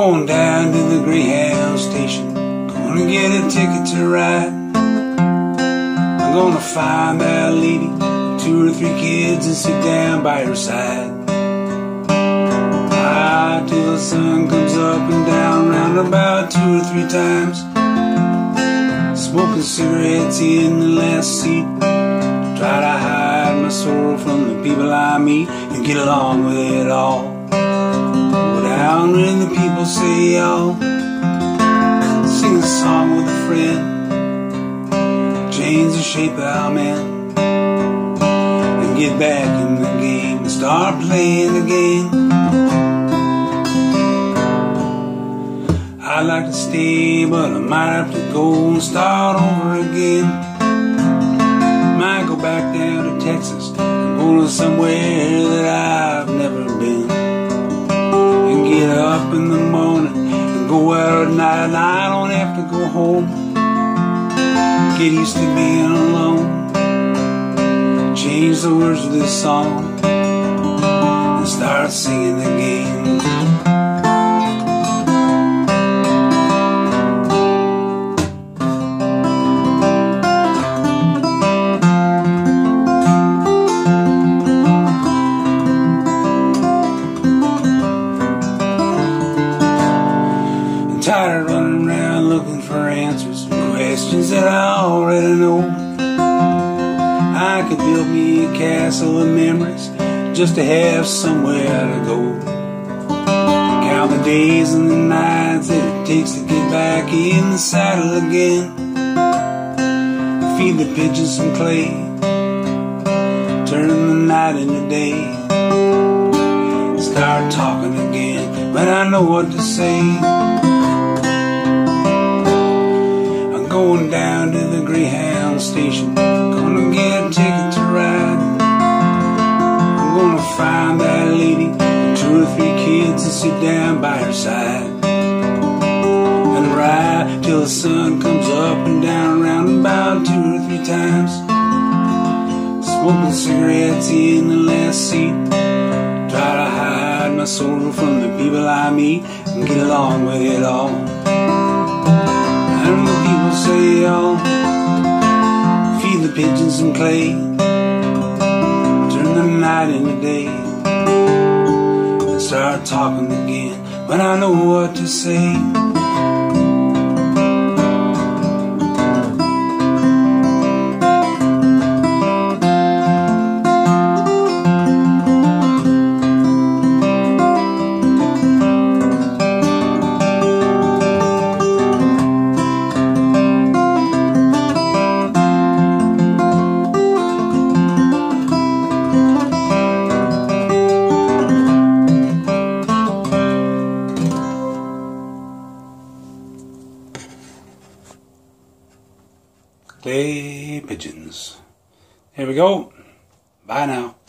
on down to the Greyhound station. Gonna get a ticket to ride. I'm gonna find that lady, two or three kids, and sit down by her side. Ride till the sun comes up and down, round about two or three times. Smoking cigarettes in the last seat. Try to hide my sorrow from the people I meet and get along with it all. Go down when the people say y'all. Sing a song with a friend. Change the shape of our man. And get back in the game and start playing the game. I'd like to stay, but I might have to go and start over again. Might go back down to Texas and go to somewhere that I've and I don't have to go home. Get used to being alone. Change the words of this song and start singing again. Tired questions that I already know. I could build me a castle of memories just to have somewhere to go. Count the days and the nights that it takes to get back in the saddle again. Feed the pigeons some clay, turning the night into day. Start talking again, but I know what to say. Going down to the Greyhound station. Gonna get a ticket to ride. I'm gonna find that lady, two or three kids, and sit down by her side. And ride till the sun comes up and down around about two or three times. Smoking cigarettes in the last seat. Try to hide my sorrow from the people I meet and get along with it all. And the people say, oh, feed the pigeons some clay, turn the night into day, and start talking again. But I know what to say. Clay pigeons. Here we go. Bye now.